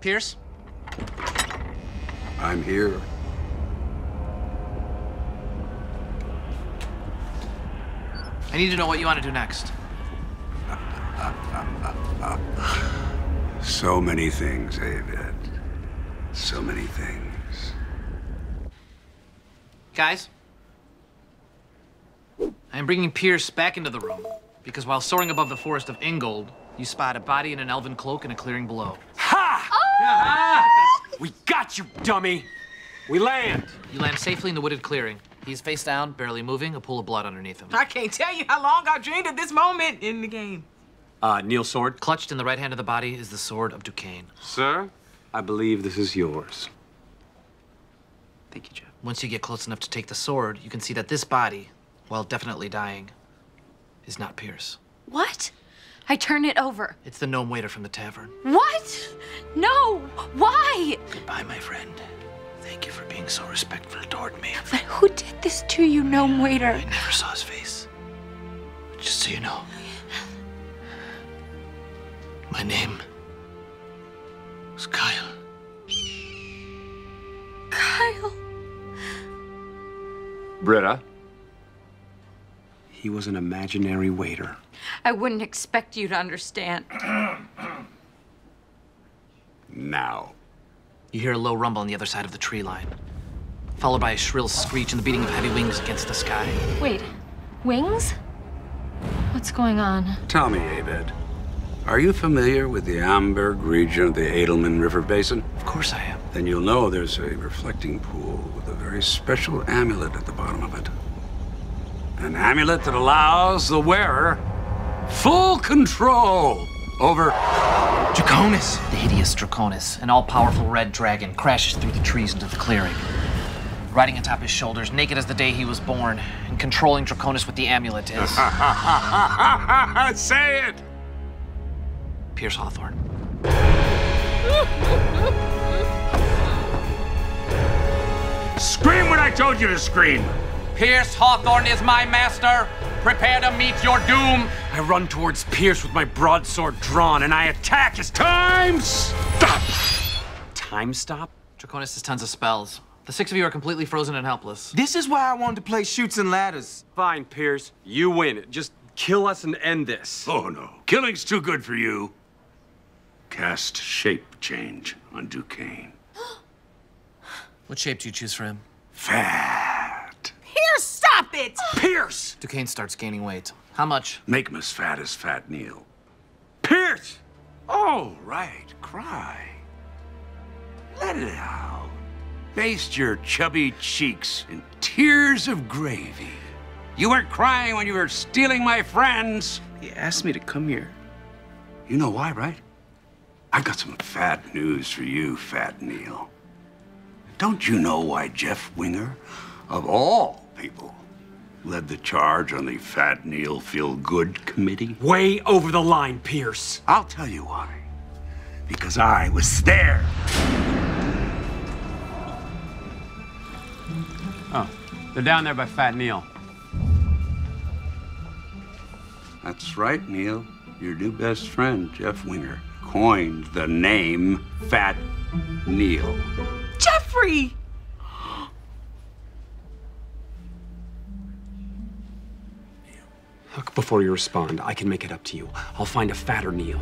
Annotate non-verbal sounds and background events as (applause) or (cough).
Pierce? I'm here. I need to know what you want to do next. (sighs) So many things, David. So many things. Guys? I am bringing Pierce back into the room because while soaring above the forest of Ingold, you spot a body in an elven cloak in a clearing below. We got you, dummy! We land! You land safely in the wooded clearing. He's face down, barely moving, a pool of blood underneath him. I can't tell you how long I've dreamed of this moment in the game. Uh, Neil Sword? Clutched in the right hand of the body is the sword of Duquesne. Sir? I believe this is yours. Thank you, Jeff. Once you get close enough to take the sword, you can see that this body, while definitely dying, is not Pierce. What? I turn it over. It's the gnome waiter from the tavern. What? No! Why? Goodbye, my friend. Thank you for being so respectful toward me. But who did this to you, gnome uh, waiter? I never saw his face. Just so you know. My name was Kyle. Kyle. Britta? He was an imaginary waiter. I wouldn't expect you to understand. Now. You hear a low rumble on the other side of the tree line, followed by a shrill screech and the beating of heavy wings against the sky. Wait, wings? What's going on? Tell me, Abed. Are you familiar with the Amberg region of the Edelman River Basin? Of course I am. Then you'll know there's a reflecting pool with a very special amulet at the bottom of it. An amulet that allows the wearer full control over Draconis! The hideous Draconis, an all powerful red dragon, crashes through the trees into the clearing. Riding atop his shoulders, naked as the day he was born, and controlling Draconis with the amulet is (laughs) Say it! Pierce Hawthorne. Scream when I told you to scream! Pierce Hawthorne is my master. Prepare to meet your doom. I run towards Pierce with my broadsword drawn, and I attack his Time stop! time stop. Draconis has tons of spells. The six of you are completely frozen and helpless. This is why I wanted to play Chutes and Ladders. Fine, Pierce. You win. Just kill us and end this. Oh no, killing's too good for you. Cast shape change on Duquesne. What shape do you choose for him? Fat. Pierce, it! (sighs) Pierce! Duquesne starts gaining weight. How much? Make him as fat as Fat Neil. Pierce! All right, cry. Let it out. Baste your chubby cheeks in tears of gravy. You weren't crying when you were stealing my friends. He asked me to come here. You know why, right? I've got some fat news for you, Fat Neil. Don't you know why Jeff Winger, of all people, led the charge on the Fat Neil Feel Good Committee? Way over the line, Pierce. I'll tell you why. Because I was there. Oh, they're down there by Fat Neil. That's right, Neil. Your new best friend, Jeff Winger, coined the name Fat Neil. Jeffrey! Look, before you respond, I can make it up to you. I'll find a fatter Neil.